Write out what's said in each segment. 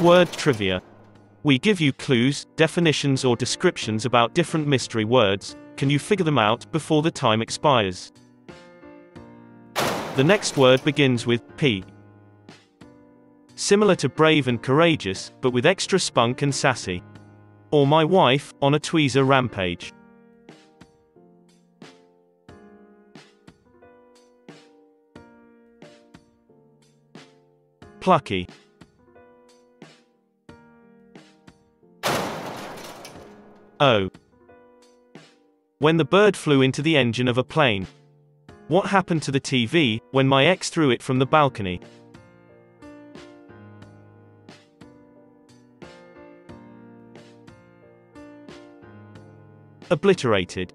Word trivia. We give you clues, definitions or descriptions about different mystery words, can you figure them out before the time expires? The next word begins with P. Similar to brave and courageous, but with extra spunk and sassy. Or my wife, on a tweezer rampage. Plucky. Oh. When the bird flew into the engine of a plane. What happened to the TV, when my ex threw it from the balcony? Obliterated.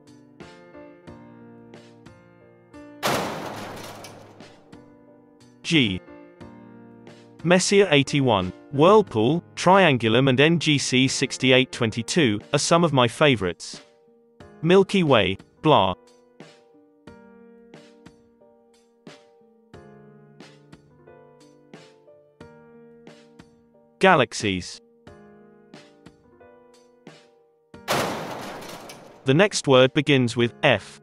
G. Messier 81, Whirlpool, Triangulum and NGC 6822 are some of my favorites. Milky Way, blah. Galaxies. The next word begins with F.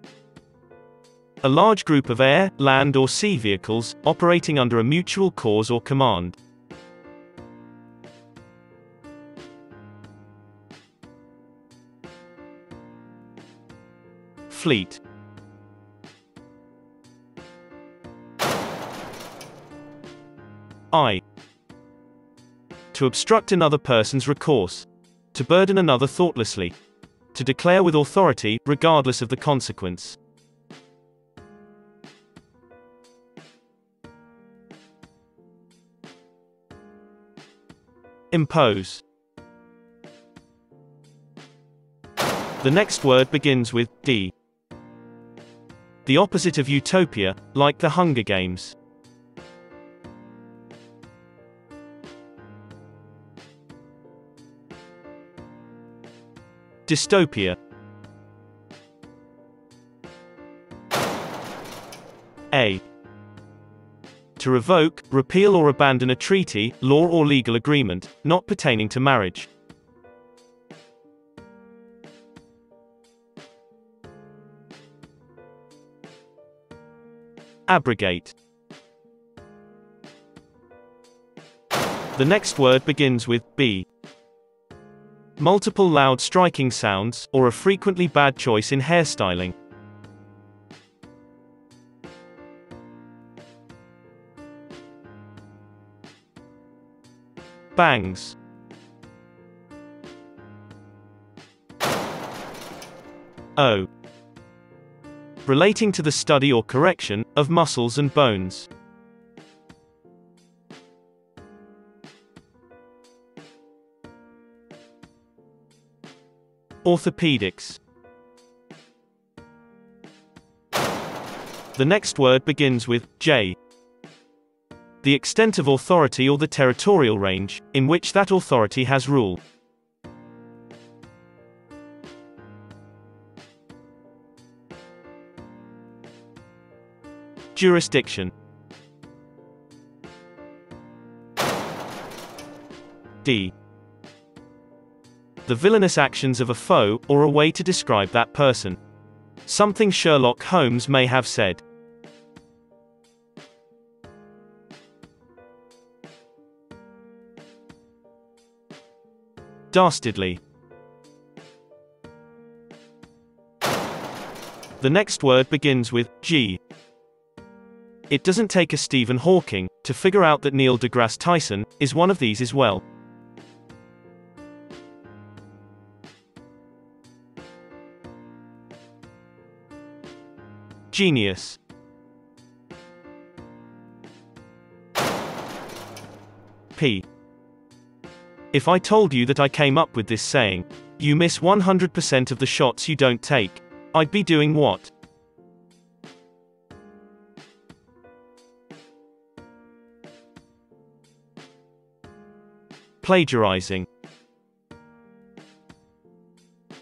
A large group of air, land or sea vehicles, operating under a mutual cause or command. Fleet. I. To obstruct another person's recourse. To burden another thoughtlessly. To declare with authority, regardless of the consequence. Impose. The next word begins with D. The opposite of utopia, like the Hunger Games. Dystopia. A. To revoke, repeal or abandon a treaty, law or legal agreement, not pertaining to marriage. Abrogate. The next word begins with B. Multiple loud striking sounds, or a frequently bad choice in hairstyling. Bangs. O. Relating to the study or correction of muscles and bones. Orthopedics. The next word begins with J. The extent of authority or the territorial range, in which that authority has rule. Jurisdiction. D. The villainous actions of a foe, or a way to describe that person. Something Sherlock Holmes may have said. Dastardly. The next word begins with G. It doesn't take a Stephen Hawking to figure out that Neil deGrasse Tyson is one of these as well. Genius. P. If I told you that I came up with this saying, you miss 100% of the shots you don't take, I'd be doing what? Plagiarizing.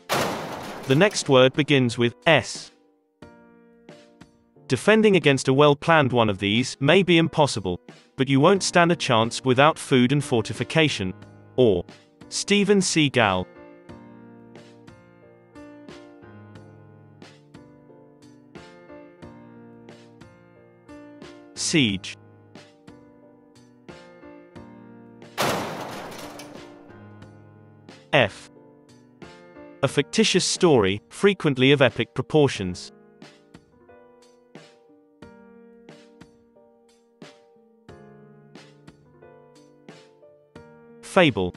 The next word begins with S. Defending against a well-planned one of these may be impossible, but you won't stand a chance without food and fortification, or Steven Seagal. Siege. F. A fictitious story, frequently of epic proportions. Fable.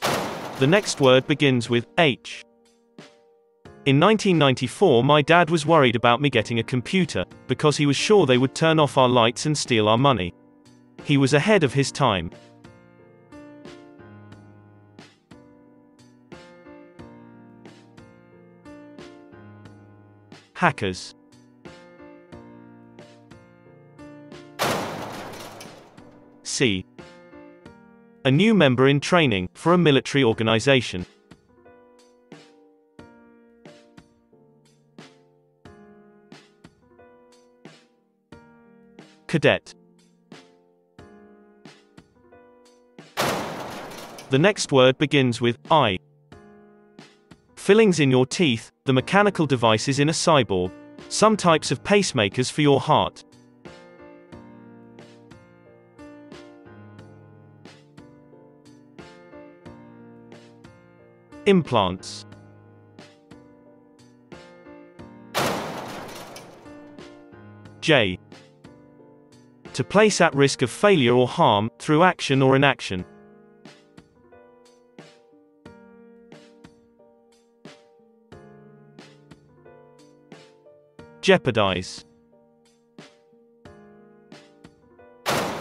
The next word begins with H. In 1994 my dad was worried about me getting a computer, because he was sure they would turn off our lights and steal our money. He was ahead of his time. Hackers. C. A new member in training, for a military organization. Cadet. The next word begins with I. Fillings in your teeth, the mechanical devices in a cyborg. Some types of pacemakers for your heart. Implants. J. To place at risk of failure or harm, through action or inaction. Jeopardize.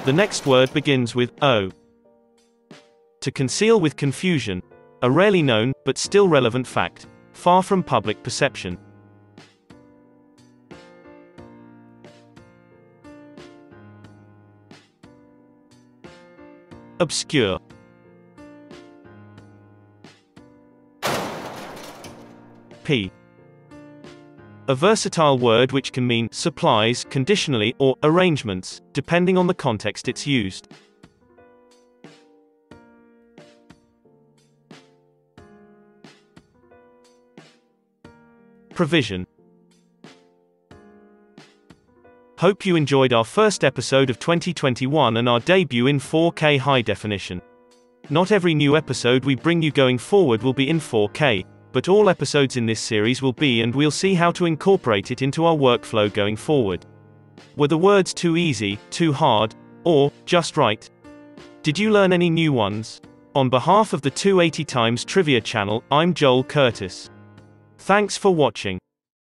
The next word begins with O. To conceal with confusion. A rarely known, but still relevant fact. Far from public perception. Obscure. P. A versatile word which can mean supplies conditionally or arrangements, depending on the context it's used. Provision. Hope you enjoyed our first episode of 2021 and our debut in 4K high definition. Not every new episode we bring you going forward will be in 4K, but all episodes in this series will be and we'll see how to incorporate it into our workflow going forward. Were the words too easy, too hard, or just right? Did you learn any new ones? On behalf of the 280 Times Trivia channel, I'm Joel Curtis. Thanks for watching.